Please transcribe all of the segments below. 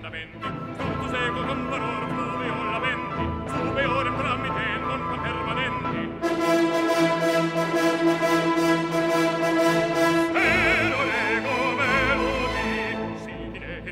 lamenti tutto seco con valor fluvio lamenti sube ore tramite non con permanenti. Ero ego melodi si dire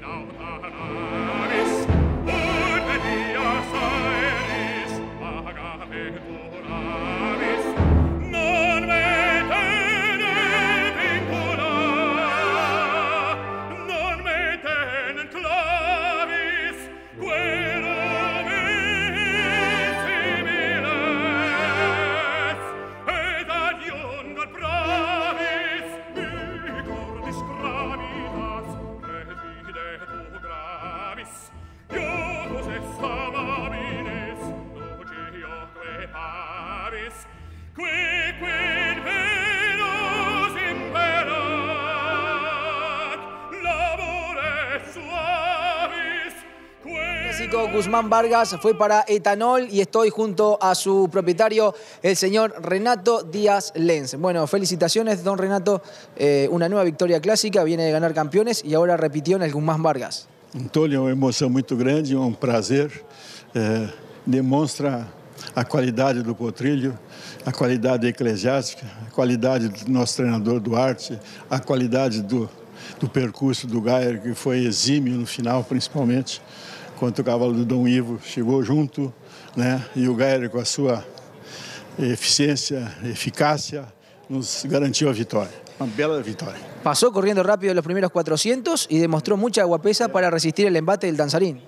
pavis, qui quid Venus imperat, labore suavis, Clásico Guzmán Vargas fue para Etanol y estoy junto a su propietario, el señor Renato Díaz Lenz. Bueno, felicitaciones, don Renato. Eh, una nueva victoria clásica, viene de ganar campeones y ahora repitió en el Guzmán Vargas. Antônio, é uma emoção muito grande, um prazer. É, demonstra a qualidade do Potrilho, a qualidade eclesiástica, a qualidade do nosso treinador Duarte, a qualidade do, do percurso do Gayer, que foi exímio no final, principalmente, quando o cavalo do Dom Ivo chegou junto, né? e o Gayer, com a sua eficiência, eficácia, nos garantiu a vitória. Uma bela vitória. Pasó corriendo rápido los primeros 400 y demostró mucha guapesa para resistir el embate del danzarín.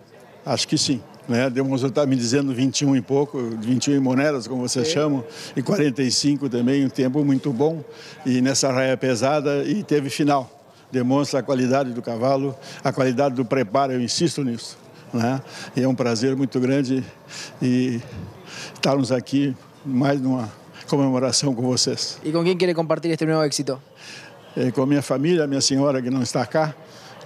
Acho que sim. Né? Demonstrou, está me dizendo 21 e pouco, 21 em monedas, como vocês chamam, e 45 também, um tempo muito bom. E nessa raia pesada, e teve final. Demonstra a qualidade do cavalo, a qualidade do preparo, eu insisto nisso. Né? E é um prazer muito grande e estarmos aqui mais numa comemoração com vocês. ¿Y con quién quiere compartir este nuevo éxito? Eh, com a minha família, a minha senhora que não está cá,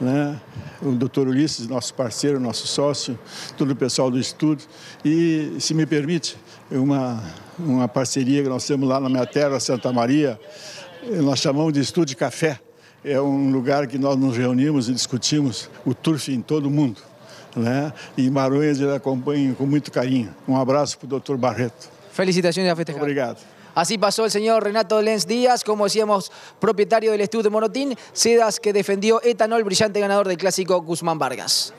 né? o doutor Ulisses, nosso parceiro, nosso sócio, todo o pessoal do estudo. E, se me permite, uma, uma parceria que nós temos lá na minha terra, Santa Maria, nós chamamos de Estúdio Café. É um lugar que nós nos reunimos e discutimos o turf em todo o mundo. Né? E Maronhas ele acompanha com muito carinho. Um abraço para o doutor Barreto. A festejar. Obrigado. Así pasó el señor Renato Lenz Díaz, como decíamos, propietario del estudio de Monotín, Sedas que defendió Etanol, brillante ganador del clásico Guzmán Vargas.